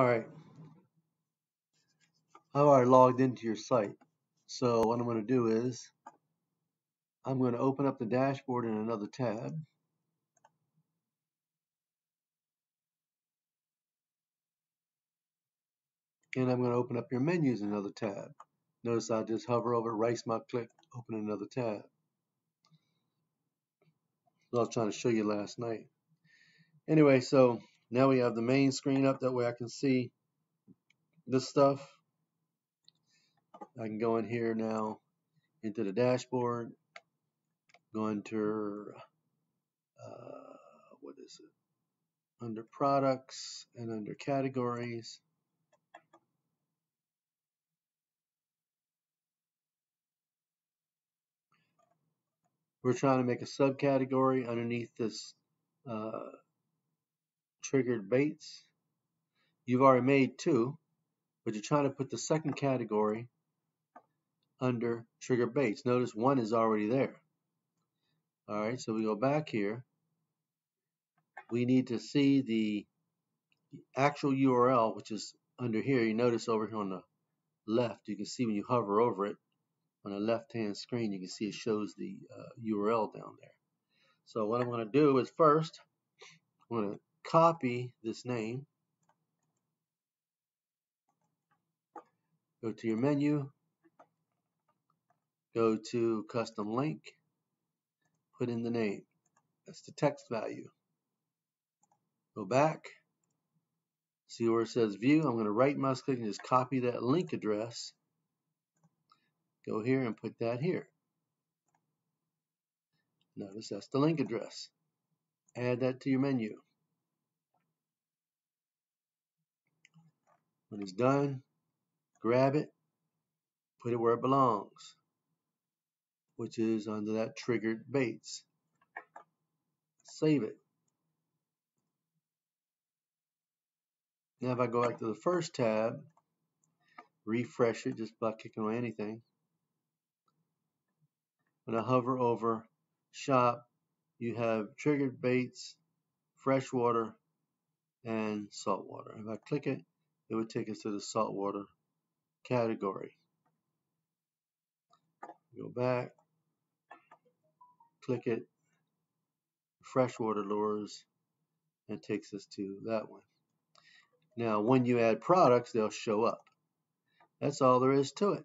Alright, I've already logged into your site. So what I'm going to do is I'm going to open up the dashboard in another tab. And I'm going to open up your menus in another tab. Notice I just hover over, right my click, open another tab. I was trying to show you last night. Anyway, so now we have the main screen up. That way I can see this stuff. I can go in here now into the dashboard. Go into, uh, what is it? Under products and under categories. We're trying to make a subcategory underneath this uh, triggered baits. You've already made two, but you're trying to put the second category under trigger baits. Notice one is already there. All right, so we go back here. We need to see the actual URL, which is under here. You notice over here on the left, you can see when you hover over it on the left hand screen, you can see it shows the uh, URL down there. So what I'm going to do is first, I'm going to copy this name, go to your menu, go to custom link, put in the name. That's the text value. Go back, see where it says view. I'm going to right mouse click and just copy that link address. Go here and put that here. Notice that's the link address. Add that to your menu. When it's done, grab it, put it where it belongs, which is under that triggered baits. Save it. Now if I go back to the first tab, refresh it just by clicking on anything. When I hover over shop, you have triggered baits, freshwater, and saltwater. If I click it, it would take us to the saltwater category. Go back, click it, freshwater lures, and takes us to that one. Now, when you add products, they'll show up. That's all there is to it.